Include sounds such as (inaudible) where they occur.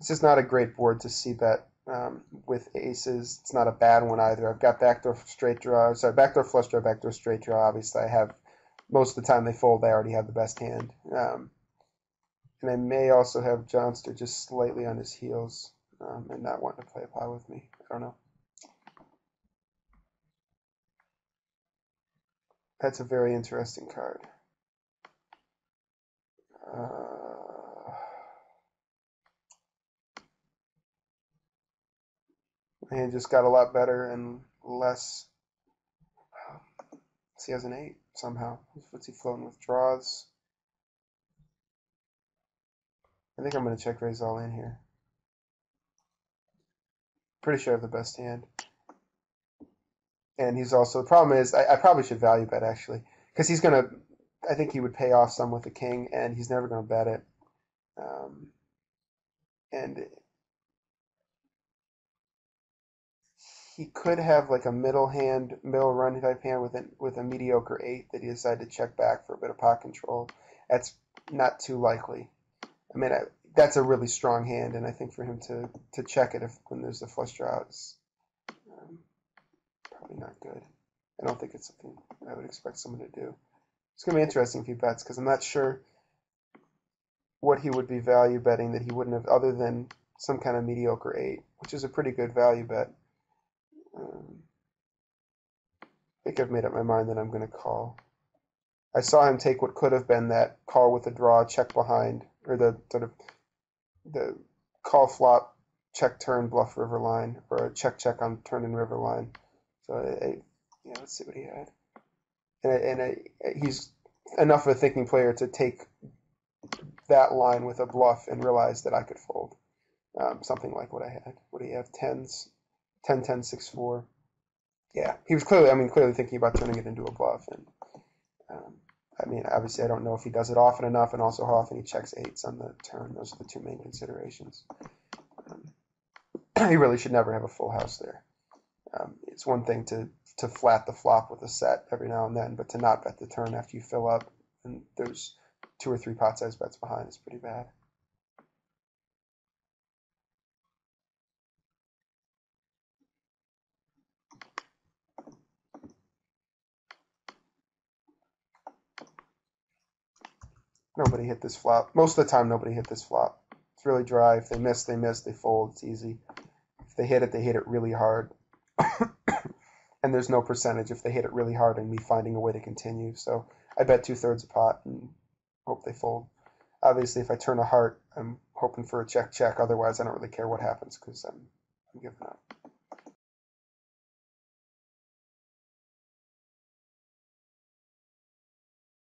This is not a great board to c-bet um, with aces. It's not a bad one either. I've got backdoor straight draw, sorry, backdoor flush draw, backdoor straight draw. Obviously, I have most of the time they fold. I already have the best hand. Um, and I may also have Johnster just slightly on his heels um, and not wanting to play a pot with me. I don't know. That's a very interesting card. Uh, my hand just got a lot better and less. he has an eight somehow. What's he floating with? Draws. I think I'm going to check raise all in here. Pretty sure I have the best hand. And he's also, the problem is, I, I probably should value bet actually. Because he's going to, I think he would pay off some with the king, and he's never going to bet it. Um, and he could have like a middle hand, middle run type hand with a, with a mediocre eight that he decided to check back for a bit of pot control. That's not too likely. I mean, I, that's a really strong hand, and I think for him to, to check it if when there's a flush draw is um, probably not good. I don't think it's something I would expect someone to do. It's going to be interesting if he bets because I'm not sure what he would be value betting that he wouldn't have other than some kind of mediocre eight, which is a pretty good value bet. Um, I think I've made up my mind that I'm going to call. I saw him take what could have been that call with a draw, check behind, or the sort of the call flop, check turn, bluff river line, or a check check on turn and river line. So I, yeah, let's see what he had. And, I, and I, he's enough of a thinking player to take that line with a bluff and realize that I could fold. Um, something like what I had. What do you have? Tens, 10, 10, 6, 4. Yeah, he was clearly, I mean, clearly thinking about turning it into a bluff. And um, I mean, obviously, I don't know if he does it often enough, and also how often he checks eights on the turn. Those are the two main considerations. Um, (clears throat) he really should never have a full house there. Um, it's one thing to to flat the flop with a set every now and then, but to not bet the turn after you fill up and there's two or three pot size bets behind is pretty bad. Nobody hit this flop. Most of the time, nobody hit this flop. It's really dry. If they miss, they miss. They fold. It's easy. If they hit it, they hit it really hard. (coughs) and there's no percentage if they hit it really hard and me finding a way to continue. So I bet two thirds a pot and hope they fold. Obviously, if I turn a heart, I'm hoping for a check check. Otherwise, I don't really care what happens because I'm, I'm giving up.